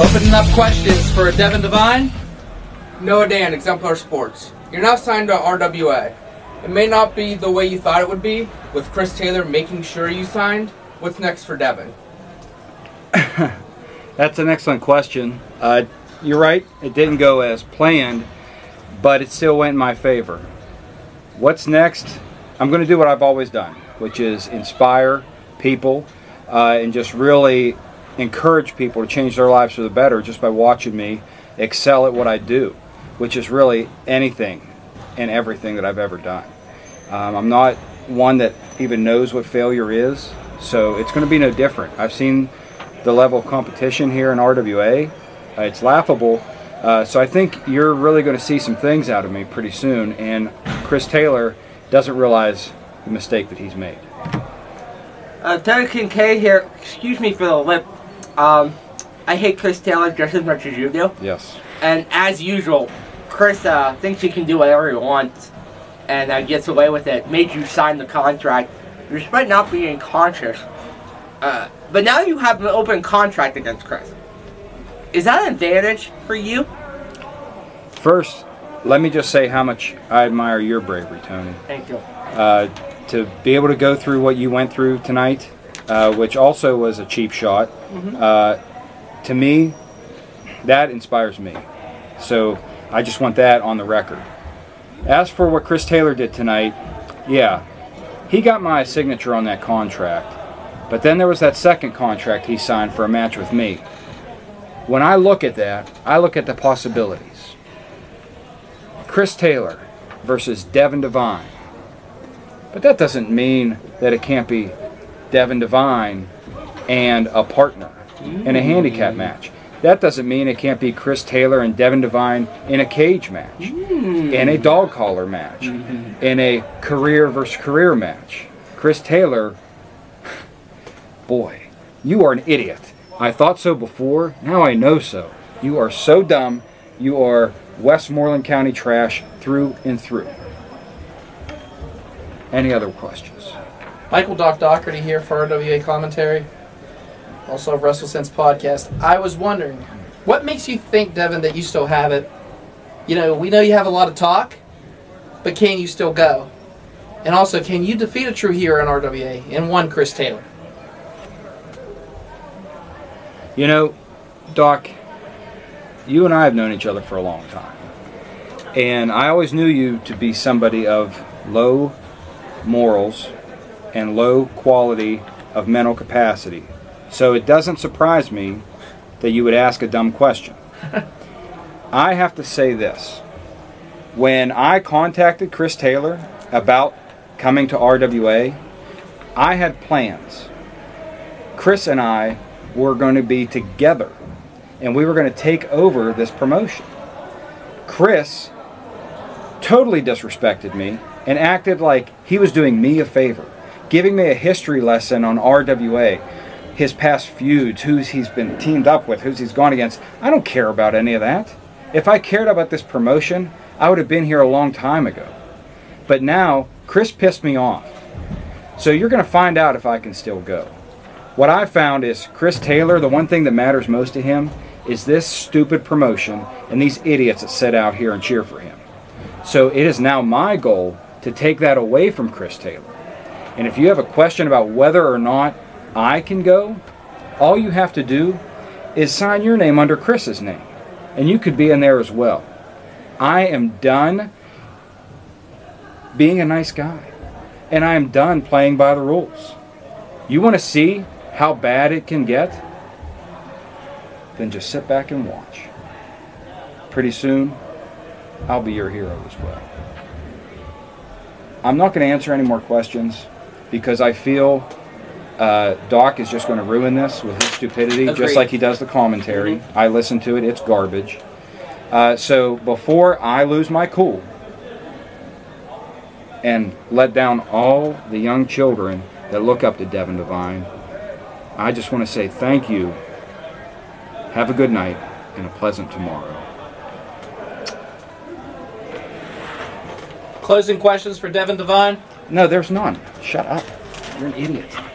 Opening up questions for Devin Devine. Noah Dan, Exemplar Sports. You're now signed to RWA. It may not be the way you thought it would be, with Chris Taylor making sure you signed. What's next for Devin? That's an excellent question. Uh, you're right, it didn't go as planned, but it still went in my favor. What's next? I'm going to do what I've always done, which is inspire people uh, and just really encourage people to change their lives for the better just by watching me excel at what I do, which is really anything and everything that I've ever done. Um, I'm not one that even knows what failure is, so it's going to be no different. I've seen the level of competition here in RWA. Uh, it's laughable. Uh, so I think you're really going to see some things out of me pretty soon. And Chris Taylor doesn't realize the mistake that he's made. Uh, Kincaid here. Excuse me for the lip. Um, I hate Chris Taylor just as much as you do. Yes. And as usual, Chris uh, thinks he can do whatever he wants and uh, gets away with it. Made you sign the contract despite not being conscious. Uh, but now you have an open contract against Chris. Is that an advantage for you? First, let me just say how much I admire your bravery, Tony. Thank you. Uh, to be able to go through what you went through tonight, uh, which also was a cheap shot, uh, to me, that inspires me. So I just want that on the record. As for what Chris Taylor did tonight, yeah, he got my signature on that contract. But then there was that second contract he signed for a match with me. When I look at that, I look at the possibilities. Chris Taylor versus Devin Devine. But that doesn't mean that it can't be Devin Devine and a partner in a handicap mm. match. That doesn't mean it can't be Chris Taylor and Devin Devine in a cage match, mm. in a dog collar match, mm-hmm. in a career versus career match. Chris Taylor, boy, you are an idiot. I thought so before, now I know so. You are so dumb. You are Westmoreland County trash through and through. Any other questions? Michael Doc Doherty here for RWA commentary. Also of WrestleSense podcast. I was wondering, what makes you think, Devin, that you still have it? You know, we know you have a lot of talk, but can you still go? And also, can you defeat a true hero in RWA and one Chris Taylor? You know, Doc, you and I have known each other for a long time. And I always knew you to be somebody of low morals and low quality of mental capacity. So it doesn't surprise me that you would ask a dumb question. I have to say this. When I contacted Chris Taylor about coming to RWA, I had plans. Chris and I were going to be together and we were going to take over this promotion. Chris totally disrespected me and acted like he was doing me a favor, giving me a history lesson on RWA, his past feuds, who's he's been teamed up with, who's he's gone against. I don't care about any of that. If I cared about this promotion, I would have been here a long time ago. But now, Chris pissed me off. So you're going to find out if I can still go. What I found is Chris Taylor, the one thing that matters most to him is this stupid promotion and these idiots that sit out here and cheer for him. So it is now my goal to take that away from Chris Taylor. And if you have a question about whether or not I can go, all you have to do is sign your name under Chris's name. And you could be in there as well. I am done being a nice guy. And I am done playing by the rules. You want to see how bad it can get? Then just sit back and watch. Pretty soon, I'll be your hero as well. I'm not going to answer any more questions because I feel uh, Doc is just going to ruin this with his stupidity, Agreed. just like he does the commentary. I listen to it, it's garbage. Uh, so before I lose my cool and let down all the young children that look up to Devin Devine, I just want to say thank you. Have a good night and a pleasant tomorrow. Closing questions for Devin Devine. No, there's none. Shut up. You're an idiot.